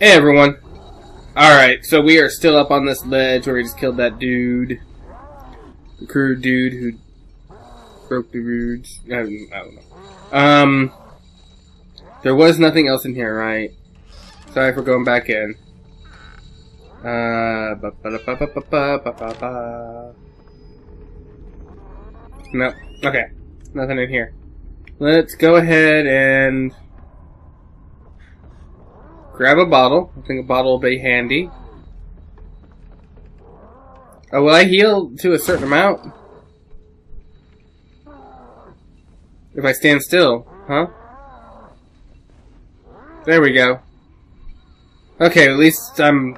Hey everyone. Alright, so we are still up on this ledge where we just killed that dude. The crew dude who broke the roots. I don't, know. Um, there was nothing else in here, right? Sorry for going back in. Uh. No. Okay. Nothing in here. Let's go ahead and grab a bottle. I think a bottle will be handy. Oh, will I heal to a certain amount? If I stand still, huh? There we go. Okay, at least I'm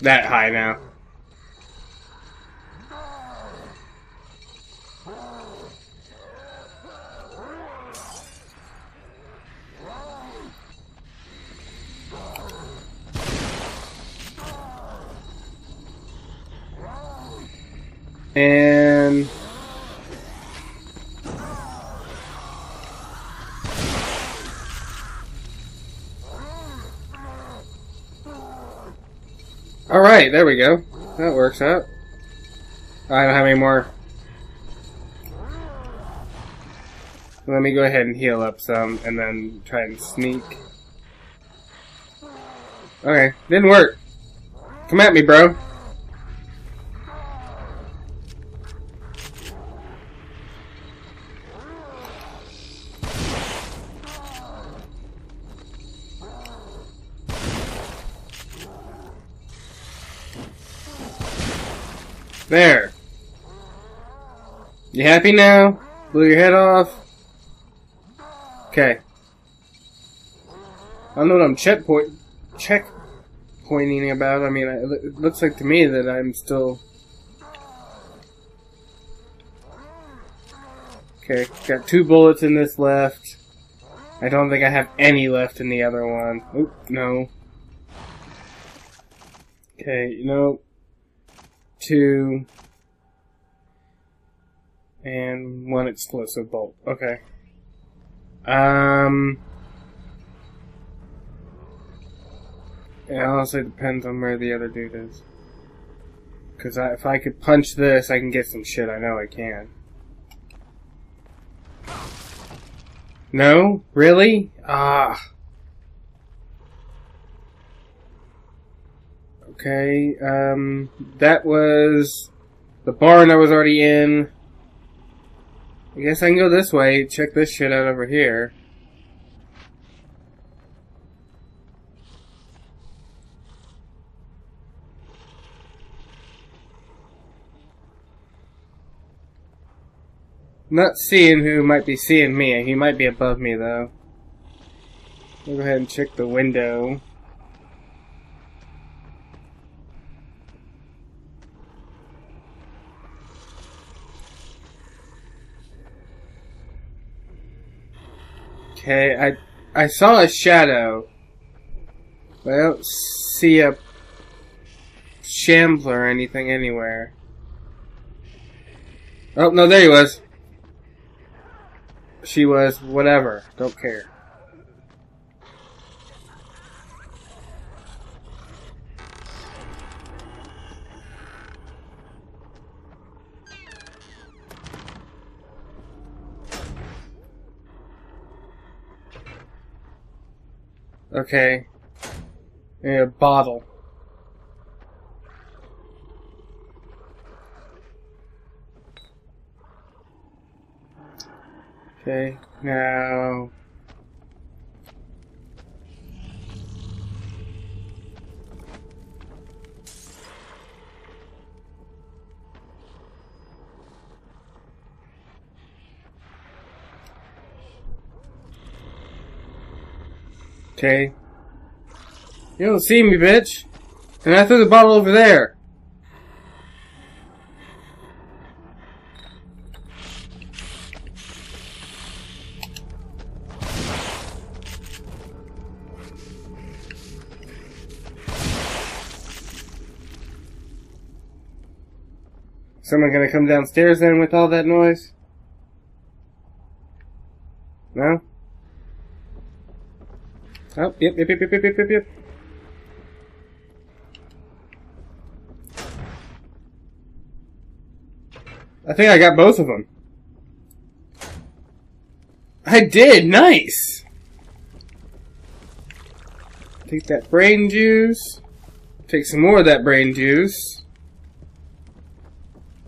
that high now. And All right, there we go. That works out. I don't have any more. Let me go ahead and heal up some, and then try and sneak. Okay, didn't work. Come at me, bro. There. You happy now? Blew your head off? Okay. I don't know what I'm check point check pointing about. I mean, it looks like to me that I'm still. Okay, got two bullets in this left. I don't think I have any left in the other one. Oop, no. Okay, you know, two, and one explosive bolt. Okay. Um. It honestly depends on where the other dude is. Because if I could punch this, I can get some shit. I know I can. No? Really? Ah. Okay, um, that was the barn I was already in. I guess I can go this way, check this shit out over here. Not seeing who might be seeing me. He might be above me, though. I'll go ahead and check the window. Okay, I I saw a shadow. But I don't see a shambler or anything anywhere. Oh, no, there he was. She was, whatever. Don't care. Okay. a bottle. Okay, now... Okay. You don't see me, bitch. And I threw the bottle over there. Someone gonna come downstairs then with all that noise? Yep, yep, yep, yep, yep, yep, yep. I think I got both of them. I did! Nice! Take that brain juice. Take some more of that brain juice.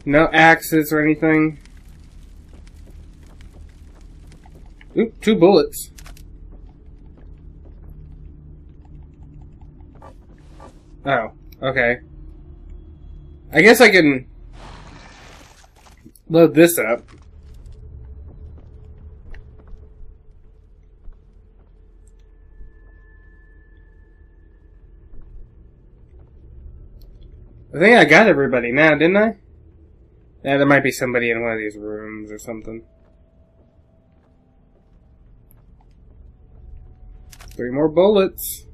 No axes or anything. Oop, two bullets. Oh, okay. I guess I can load this up. I think I got everybody now, didn't I? Yeah, there might be somebody in one of these rooms or something. Three more bullets.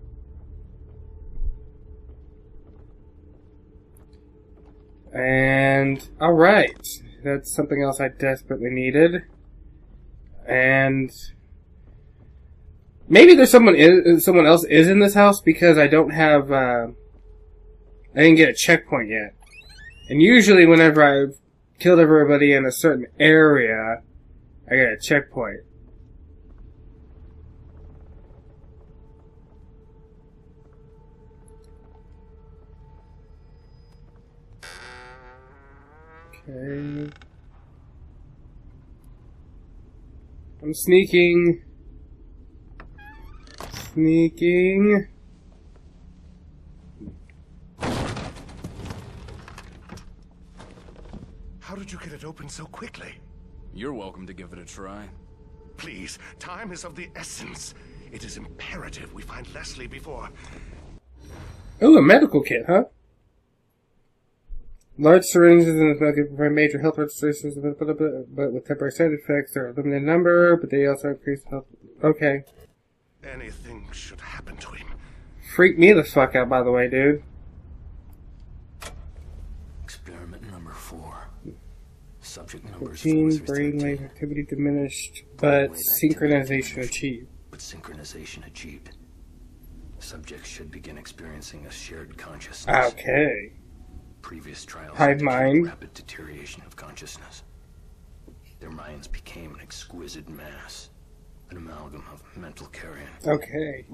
And, alright. That's something else I desperately needed. And, maybe there's someone someone else is in this house because I don't have, uh, I didn't get a checkpoint yet. And usually whenever I've killed everybody in a certain area, I get a checkpoint. Okay. I'm sneaking. Sneaking. How did you get it open so quickly? You're welcome to give it a try. Please, time is of the essence. It is imperative we find Leslie before. Oh, a medical kit, huh? Large syringes and the can provide major health registrations, but, but, but, but with temporary side effects. They're a limited number, but they also increase health. Okay. Anything should happen to him. Freak me the fuck out, by the way, dude. Experiment number four. Subject numbers Gene, 4 through brainwave activity diminished, but synchronization achieved. but synchronization achieved. Subjects should begin experiencing a shared consciousness. Okay. Previous trials Hive mind. rapid deterioration of consciousness. Their minds became an exquisite mass, an amalgam of mental carrion. Okay.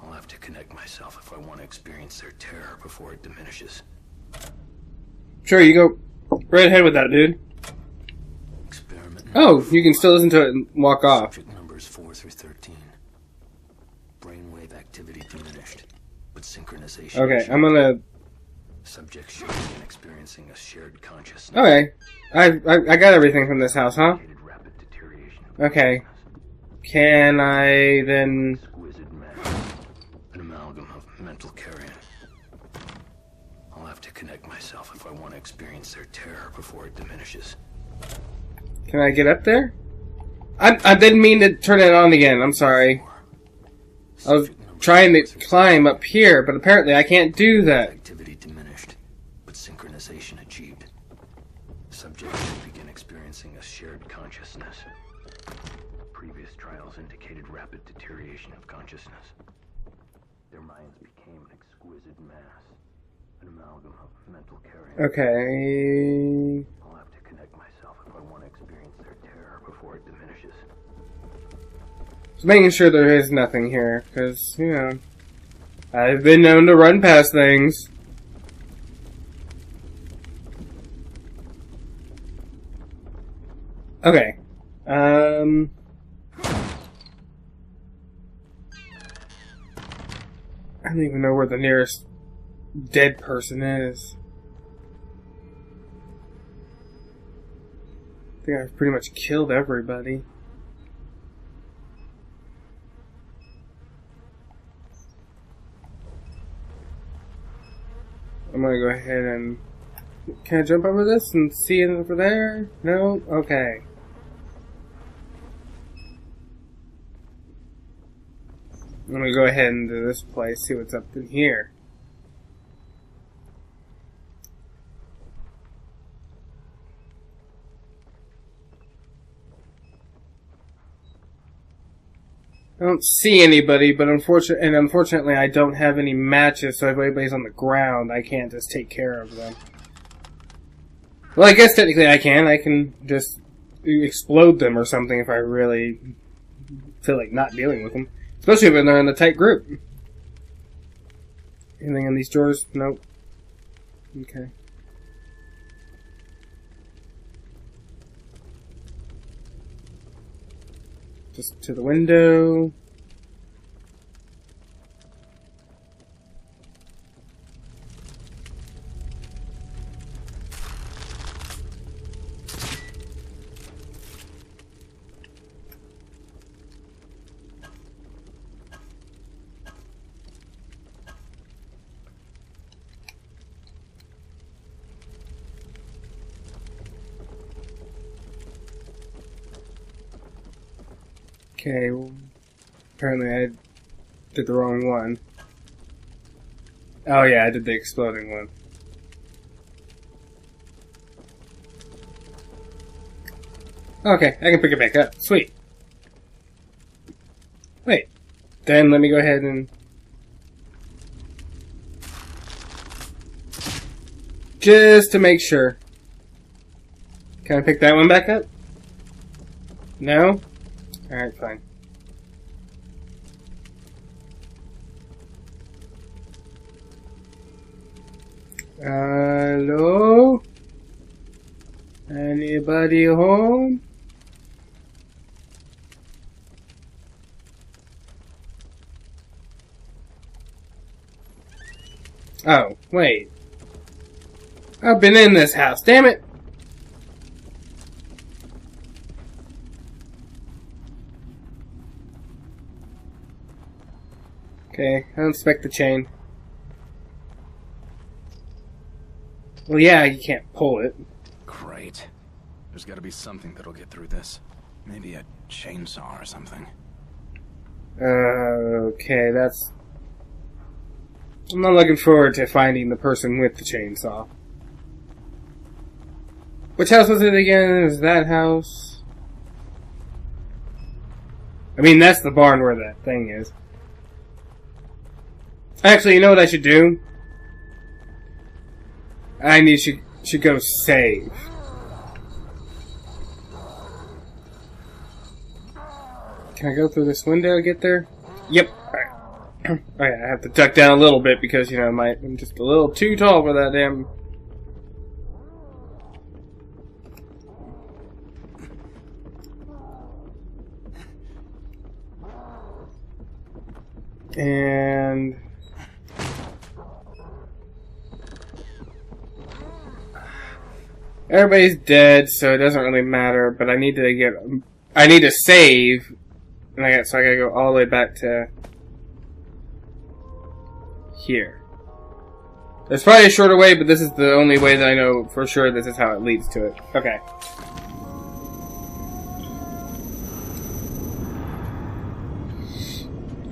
I'll have to connect myself if I want to experience their terror before it diminishes. Sure, you go right ahead with that, dude. Experiment. Oh, you can still listen to it and walk off. Subject numbers 4 through 13. Brainwave activity diminished, but synchronization. Okay. I'm gonna. Should begin experiencing a shared consciousness. Okay. I, I I got everything from this house, huh? Indicated rapid deterioration of Okay. Can I then? An amalgam of mental carrion. I'll have to connect myself if I want to experience their terror before it diminishes. Can I get up there? I I didn't mean to turn it on again. I'm sorry. I was trying to climb up here, but apparently I can't do that. Activity diminished, but synchronization achieved. Subjects should begin experiencing a shared consciousness. Previous trials indicated rapid deterioration of consciousness. Their minds became an exquisite mass, an amalgam of mental carrion. Okay. I'll have to connect myself if I want to experience their terror before it diminishes. Just making sure there is nothing here, because, you know, I've been known to run past things. Okay. Um. I don't even know where the nearest dead person is. I think I've pretty much killed everybody. I'm gonna go ahead and. Can I jump over this and see it over there? No? Okay. I'm gonna go ahead into this place, see what's up in here. I don't see anybody, but unfortunately, and unfortunately, I don't have any matches. So if anybody's on the ground, I can't just take care of them. Well, I guess technically I can. I can just explode them or something if I really feel like not dealing with them. Especially when they're in a tight group. Anything in these drawers? Nope. Okay. Just to the window. Okay, well, apparently I did the wrong one. Oh yeah, I did the exploding one. Okay, I can pick it back up. Sweet. Wait. Then let me go ahead and... Just to make sure. Can I pick that one back up? No? Alright, fine. Hello? Anybody home? Oh, wait. I've been in this house, damn it! Okay, I don't expect the chain. Well, yeah, you can't pull it. Great. There's gotta be something that'll get through this. Maybe a chainsaw or something. Uh, okay, that's... I'm not looking forward to finding the person with the chainsaw. Which house was it again? Is that house? I mean, that's the barn where that thing is. Actually, you know what I should do? I need to should go save. Can I go through this window to get there? Yep. Alright. Alright, I have to duck down a little bit because, you know, my, I'm just a little too tall for that damn... And... Everybody's dead, so it doesn't really matter, but I need to get... I need to save, and I got, so I gotta go all the way back to... Here. There's probably a shorter way, but this is the only way that I know for sure this is how it leads to it. Okay.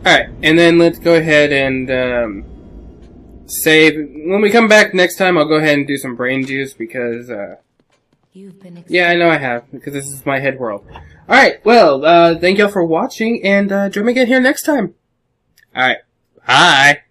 Alright, and then let's go ahead and, um, save. When we come back next time, I'll go ahead and do some brain juice because, uh, You've been yeah, I know I have, because this is my head world. Alright, well, uh, thank y'all for watching, and, uh, join me again here next time. Alright, bye!